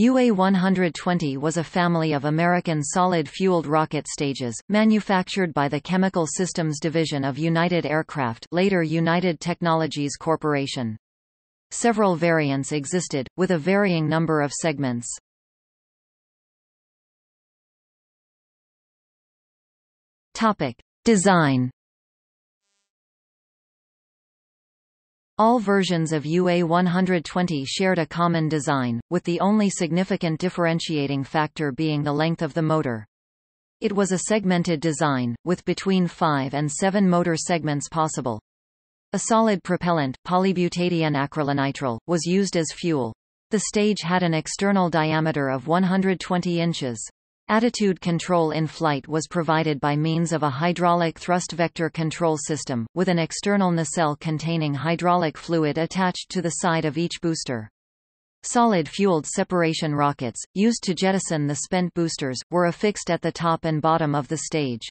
UA-120 was a family of American solid-fueled rocket stages, manufactured by the Chemical Systems Division of United Aircraft later United Technologies Corporation. Several variants existed, with a varying number of segments. Topic. Design All versions of UA-120 shared a common design, with the only significant differentiating factor being the length of the motor. It was a segmented design, with between 5 and 7 motor segments possible. A solid propellant, polybutadiene acrylonitrile, was used as fuel. The stage had an external diameter of 120 inches. Attitude control in flight was provided by means of a hydraulic thrust vector control system, with an external nacelle containing hydraulic fluid attached to the side of each booster. Solid-fueled separation rockets, used to jettison the spent boosters, were affixed at the top and bottom of the stage.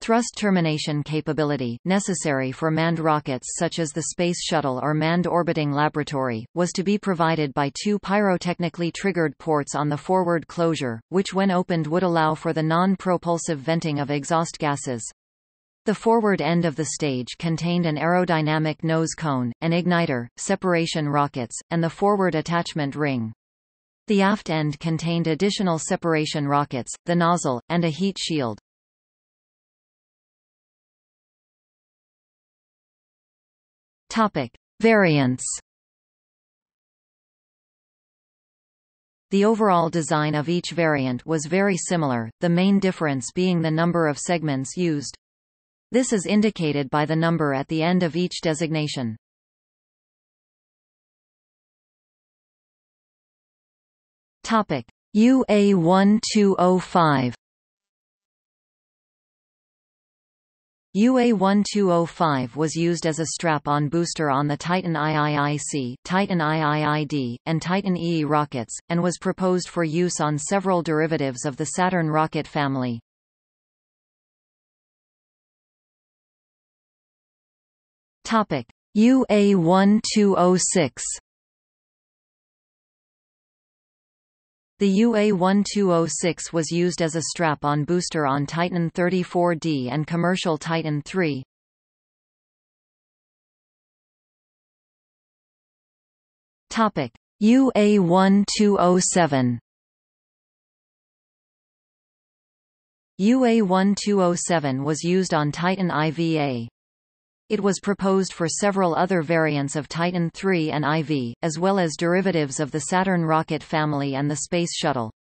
Thrust termination capability, necessary for manned rockets such as the Space Shuttle or Manned Orbiting Laboratory, was to be provided by two pyrotechnically triggered ports on the forward closure, which when opened would allow for the non-propulsive venting of exhaust gases. The forward end of the stage contained an aerodynamic nose cone, an igniter, separation rockets, and the forward attachment ring. The aft end contained additional separation rockets, the nozzle, and a heat shield. Topic: Variants. The overall design of each variant was very similar, the main difference being the number of segments used. This is indicated by the number at the end of each designation. Topic: UA1205 UA-1205 was used as a strap-on booster on the Titan IIIC, Titan IIID, and Titan EE rockets, and was proposed for use on several derivatives of the Saturn rocket family. UA-1206 The UA-1206 was used as a strap-on booster on Titan 34D and commercial Titan III. Topic: UA-1207 UA-1207 was used on Titan IVA. It was proposed for several other variants of Titan III and IV, as well as derivatives of the Saturn rocket family and the Space Shuttle.